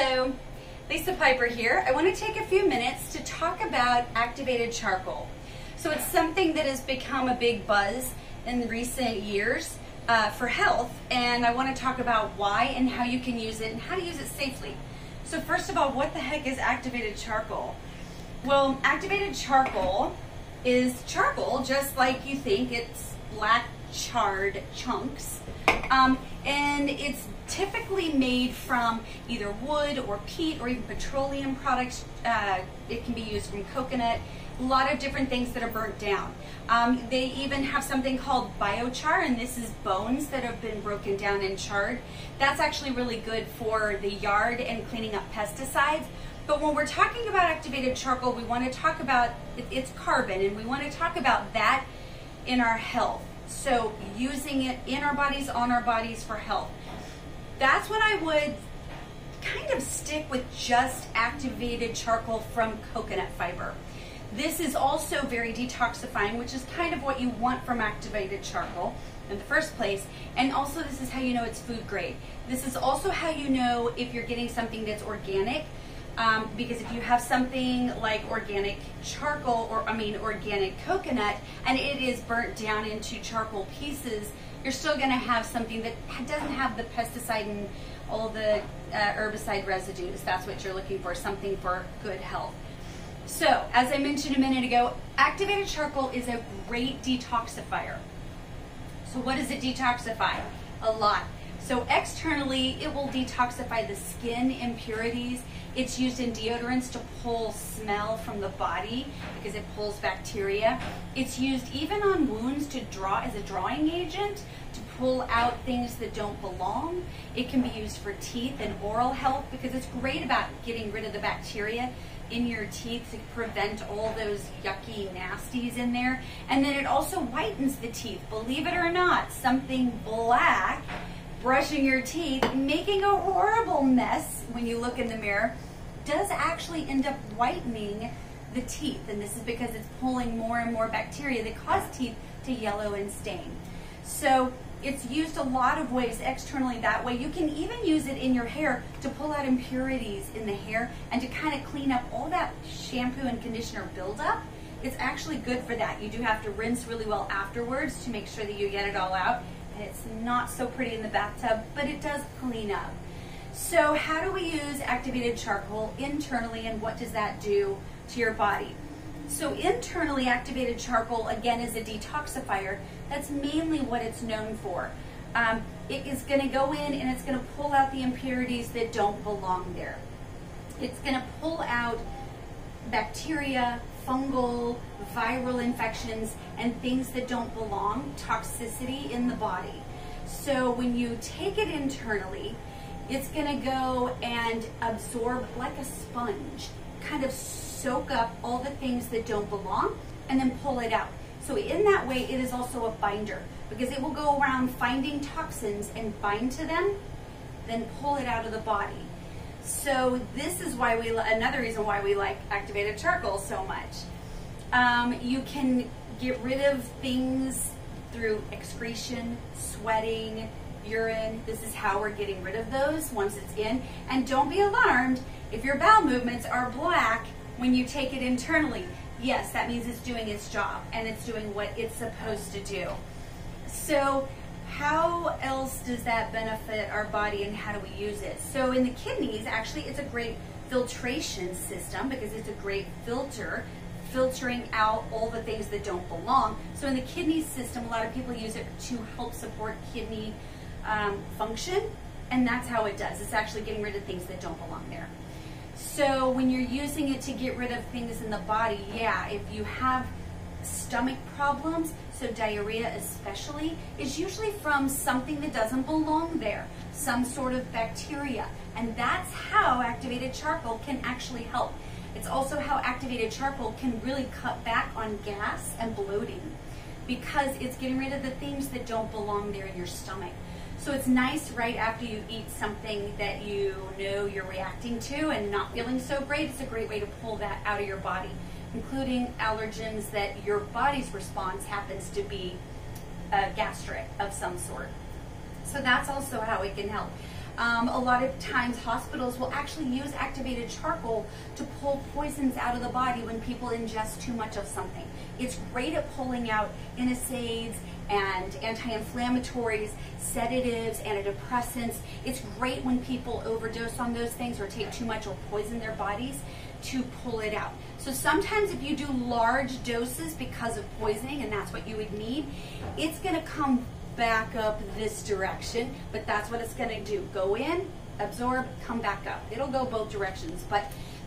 Hello, Lisa Piper here. I want to take a few minutes to talk about activated charcoal. So it's something that has become a big buzz in recent years uh, for health, and I want to talk about why and how you can use it and how to use it safely. So first of all, what the heck is activated charcoal? Well, activated charcoal is charcoal, just like you think it's black charred chunks. Um, and it's typically made from either wood or peat or even petroleum products. Uh, it can be used from coconut, a lot of different things that are burnt down. Um, they even have something called biochar, and this is bones that have been broken down and charred. That's actually really good for the yard and cleaning up pesticides. But when we're talking about activated charcoal, we want to talk about its carbon, and we want to talk about that in our health. So using it in our bodies, on our bodies for health. That's what I would kind of stick with just activated charcoal from coconut fiber. This is also very detoxifying, which is kind of what you want from activated charcoal in the first place. And also this is how you know it's food grade. This is also how you know if you're getting something that's organic um, because if you have something like organic charcoal or I mean organic coconut and it is burnt down into charcoal pieces, you're still going to have something that doesn't have the pesticide and all the uh, herbicide residues. That's what you're looking for, something for good health. So, as I mentioned a minute ago, activated charcoal is a great detoxifier. So, what does it detoxify? A lot. So externally, it will detoxify the skin impurities. It's used in deodorants to pull smell from the body because it pulls bacteria. It's used even on wounds to draw as a drawing agent to pull out things that don't belong. It can be used for teeth and oral health because it's great about getting rid of the bacteria in your teeth to prevent all those yucky nasties in there. And then it also whitens the teeth. Believe it or not, something black brushing your teeth, making a horrible mess when you look in the mirror, does actually end up whitening the teeth. And this is because it's pulling more and more bacteria that cause teeth to yellow and stain. So it's used a lot of ways externally that way. You can even use it in your hair to pull out impurities in the hair and to kind of clean up all that shampoo and conditioner buildup. It's actually good for that. You do have to rinse really well afterwards to make sure that you get it all out it's not so pretty in the bathtub, but it does clean up. So how do we use activated charcoal internally and what does that do to your body? So internally activated charcoal, again, is a detoxifier. That's mainly what it's known for. Um, it is going to go in and it's going to pull out the impurities that don't belong there. It's going to pull out bacteria, fungal, viral infections, and things that don't belong, toxicity in the body. So when you take it internally, it's to go and absorb like a sponge, kind of soak up all the things that don't belong and then pull it out. So in that way, it is also a binder because it will go around finding toxins and bind to them, then pull it out of the body. So this is why we, another reason why we like activated charcoal so much. Um, you can get rid of things through excretion, sweating, urine. This is how we're getting rid of those once it's in. And don't be alarmed if your bowel movements are black when you take it internally. Yes, that means it's doing its job and it's doing what it's supposed to do. So how else does that benefit our body and how do we use it? So in the kidneys, actually, it's a great filtration system because it's a great filter, filtering out all the things that don't belong. So in the kidney system, a lot of people use it to help support kidney um, function, and that's how it does. It's actually getting rid of things that don't belong there. So when you're using it to get rid of things in the body, yeah, if you have stomach problems, so diarrhea especially, is usually from something that doesn't belong there, some sort of bacteria. And that's how activated charcoal can actually help. It's also how activated charcoal can really cut back on gas and bloating because it's getting rid of the things that don't belong there in your stomach. So it's nice right after you eat something that you know you're reacting to and not feeling so great. It's a great way to pull that out of your body including allergens that your body's response happens to be uh, gastric of some sort. So that's also how it can help. Um, a lot of times hospitals will actually use activated charcoal to pull poisons out of the body when people ingest too much of something. It's great at pulling out NSAIDs and anti-inflammatories, sedatives, antidepressants. It's great when people overdose on those things or take too much or poison their bodies to pull it out. So sometimes if you do large doses because of poisoning, and that's what you would need, it's gonna come back up this direction, but that's what it's gonna do. Go in, absorb, come back up. It'll go both directions, but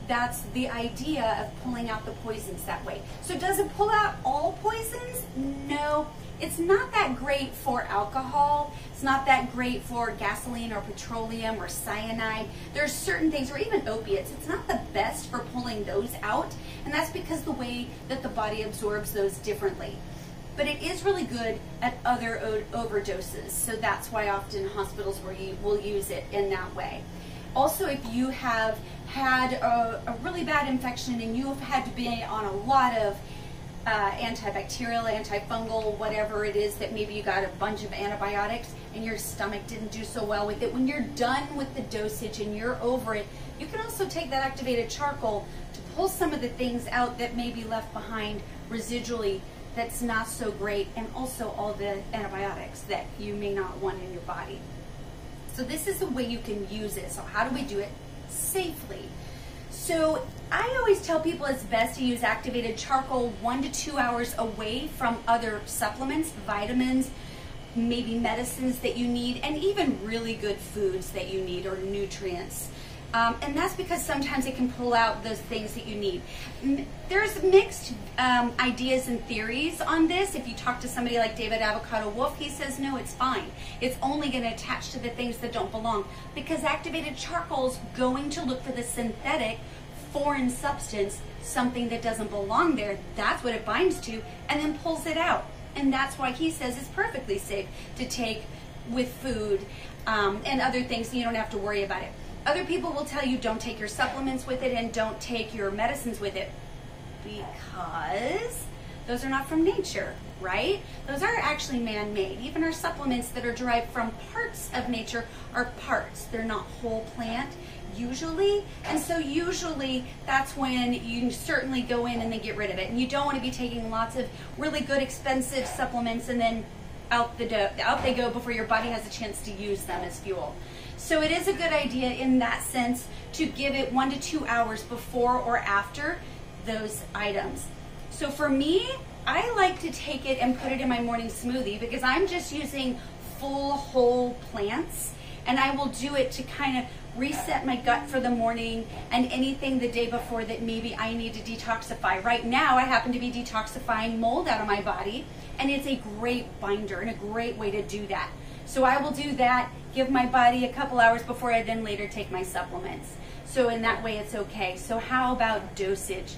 that's the idea of pulling out the poisons that way. So does it pull out all poisons? No. It's not that great for alcohol. It's not that great for gasoline or petroleum or cyanide. There's certain things, or even opiates. It's not the best for pulling those out, and that's because the way that the body absorbs those differently but it is really good at other overdoses. So that's why often hospitals will use it in that way. Also, if you have had a, a really bad infection and you have had to be on a lot of uh, antibacterial, antifungal, whatever it is that maybe you got a bunch of antibiotics and your stomach didn't do so well with it. When you're done with the dosage and you're over it, you can also take that activated charcoal to pull some of the things out that may be left behind residually that's not so great, and also all the antibiotics that you may not want in your body. So this is the way you can use it. So how do we do it safely? So I always tell people it's best to use activated charcoal one to two hours away from other supplements, vitamins, maybe medicines that you need, and even really good foods that you need or nutrients. Um, and that's because sometimes it can pull out those things that you need. There's mixed um, ideas and theories on this. If you talk to somebody like David Avocado Wolfe, he says, no, it's fine. It's only going to attach to the things that don't belong because activated charcoal is going to look for the synthetic foreign substance, something that doesn't belong there. That's what it binds to and then pulls it out. And that's why he says it's perfectly safe to take with food um, and other things. You don't have to worry about it. Other people will tell you don't take your supplements with it and don't take your medicines with it because those are not from nature, right? Those are actually man-made. Even our supplements that are derived from parts of nature are parts. They're not whole plant usually. And so usually that's when you certainly go in and then get rid of it. And you don't want to be taking lots of really good expensive supplements and then out the do- out they go before your body has a chance to use them as fuel. So it is a good idea in that sense to give it one to two hours before or after those items. So for me, I like to take it and put it in my morning smoothie because I'm just using full whole plants and I will do it to kind of reset my gut for the morning and anything the day before that maybe I need to detoxify. Right now, I happen to be detoxifying mold out of my body, and it's a great binder and a great way to do that. So I will do that, give my body a couple hours before I then later take my supplements. So in that way, it's okay. So how about dosage?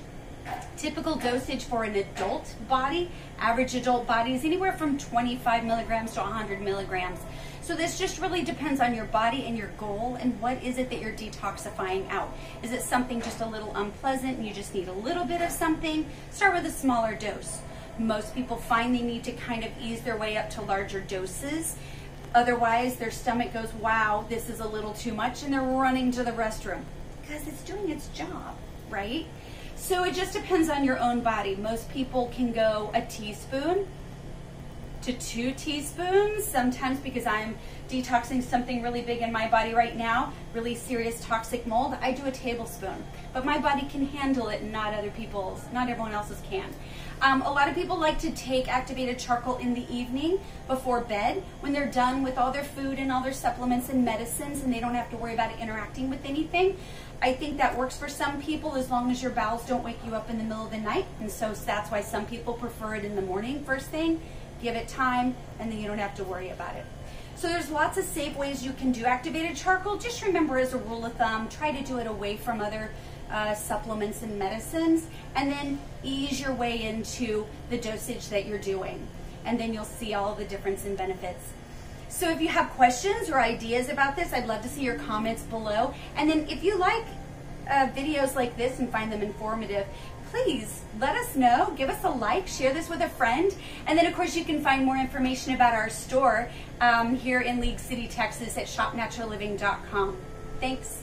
Typical dosage for an adult body, average adult body is anywhere from 25 milligrams to 100 milligrams. So this just really depends on your body and your goal and what is it that you're detoxifying out. Is it something just a little unpleasant and you just need a little bit of something? Start with a smaller dose. Most people find they need to kind of ease their way up to larger doses Otherwise, their stomach goes, wow, this is a little too much, and they're running to the restroom because it's doing its job, right? So it just depends on your own body. Most people can go a teaspoon to two teaspoons, sometimes because I'm detoxing something really big in my body right now, really serious toxic mold, I do a tablespoon. But my body can handle it, not other people's, not everyone else's can. Um, a lot of people like to take activated charcoal in the evening before bed when they're done with all their food and all their supplements and medicines and they don't have to worry about interacting with anything. I think that works for some people as long as your bowels don't wake you up in the middle of the night. And so that's why some people prefer it in the morning first thing. Give it time and then you don't have to worry about it. So there's lots of safe ways you can do activated charcoal. Just remember as a rule of thumb, try to do it away from other uh, supplements and medicines, and then ease your way into the dosage that you're doing. And then you'll see all the difference in benefits. So if you have questions or ideas about this, I'd love to see your comments below. And then if you like uh, videos like this and find them informative, please let us know. Give us a like, share this with a friend. And then, of course, you can find more information about our store um, here in League City, Texas at shopnaturalliving.com. Thanks.